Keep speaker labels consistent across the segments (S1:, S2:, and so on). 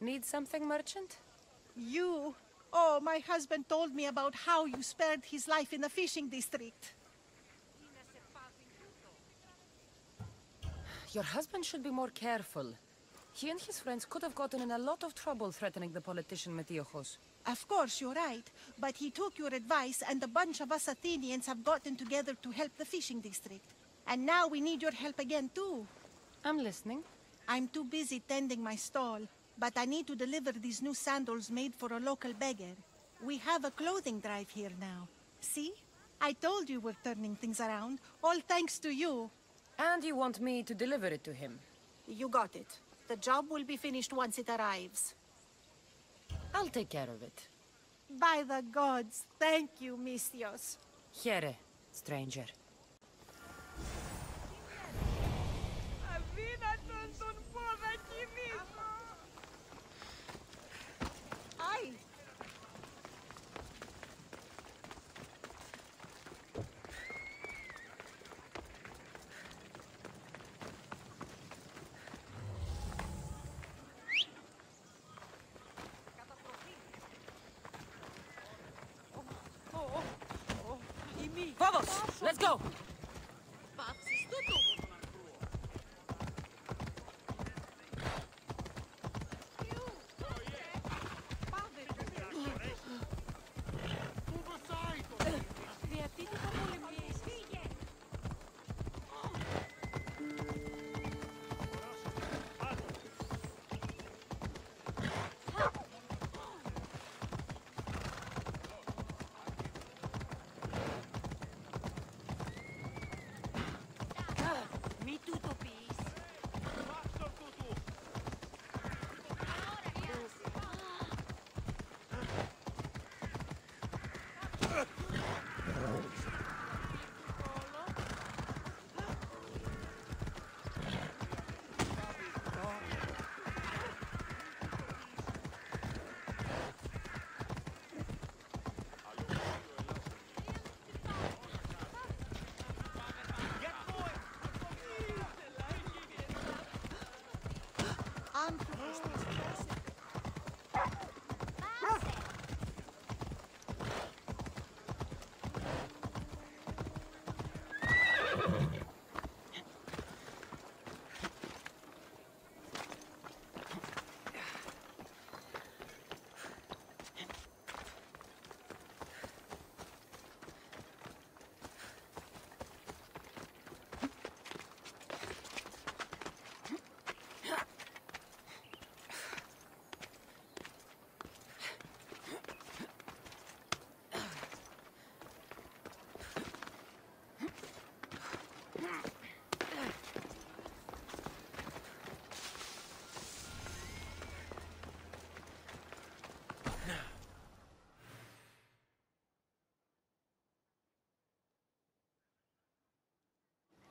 S1: need something, merchant?
S2: You? Oh, my husband told me about how you spared his life in the fishing district.
S1: Your husband should be more careful. He and his friends could have gotten in a lot of trouble threatening the politician Metiojos.
S2: Of course, you're right. But he took your advice, and a bunch of us Athenians have gotten together to help the fishing district. And now we need your help again, too.
S1: I'm listening.
S2: I'm too busy tending my stall, but I need to deliver these new sandals made for a local beggar. We have a clothing drive here now. See? I told you we're turning things around, all thanks to you.
S1: And you want me to deliver it to him?
S2: You got it. The job will be finished once it arrives.
S1: I'll take care of it.
S2: By the gods, thank you, Misthios.
S1: Here, stranger. Vamos! Let's go!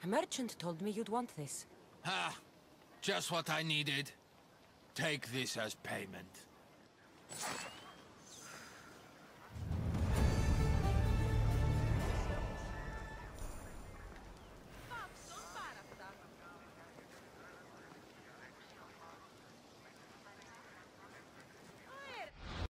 S3: A merchant told me you'd want this.
S4: Ah, just what I needed. Take this as payment.